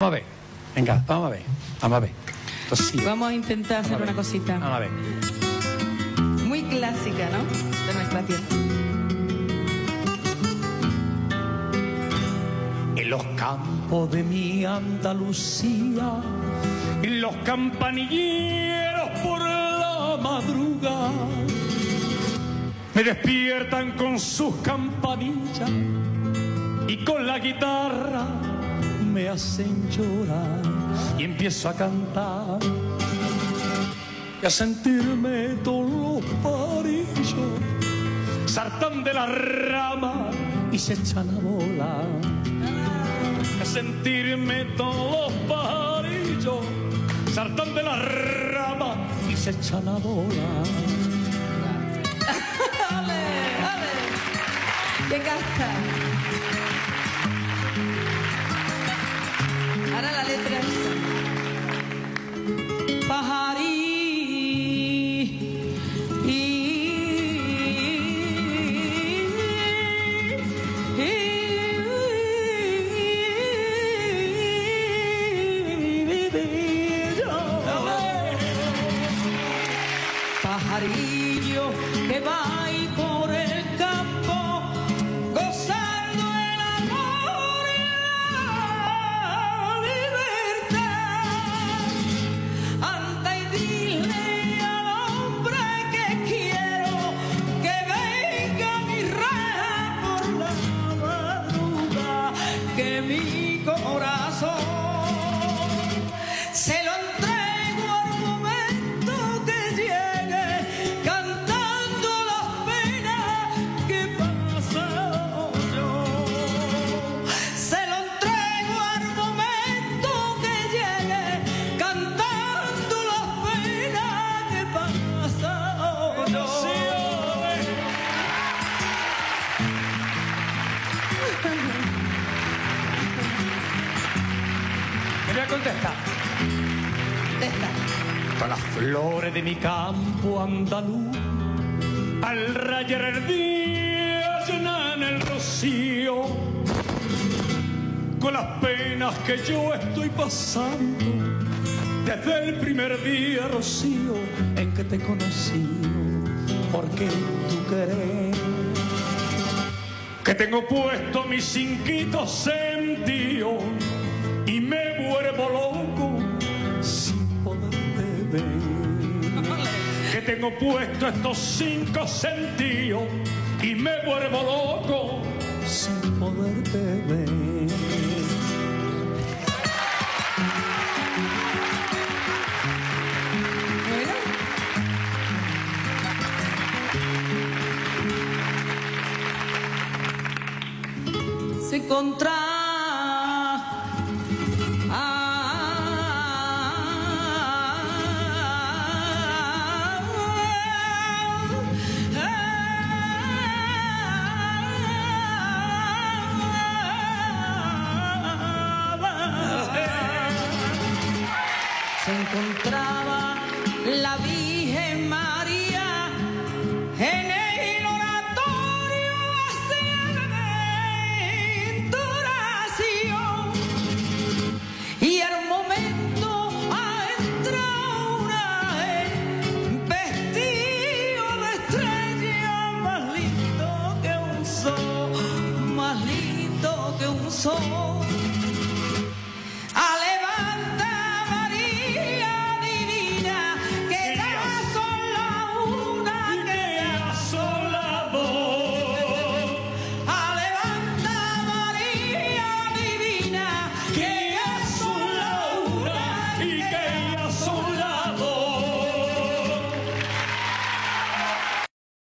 Vamos a ver. Venga, vamos a ver. Vamos a ver. Vamos a intentar hacer Vamos una cosita Vamos a ver. muy clásica, ¿no? De nuestra tierra. En los campos de mi Andalucía, en los campanilleros por la madrugada, me despiertan con sus campanillas y con la guitarra me hacen llorar y empiezo a cantar y a sentirme todos los parillos de la rama y se echan a volar a sentirme todos los pajarillos saltan de la rama y se echan a volar. ¡Ale, ale! ¡Qué casta! Me voy a contestar. Esta. Con las flores de mi campo andaluz, al rayar el día llenan el rocío. Con las penas que yo estoy pasando, desde el primer día, Rocío, en que te conocí, porque tú querés que tengo puesto mis cinquitos sentidos tengo puesto estos cinco sentidos y me vuelvo loco sin poderte ver. encontraba la Virgen María en el oratorio haciendo oración y al momento ha entrado una vestido de estrella más lindo que un sol, más lindo que un sol.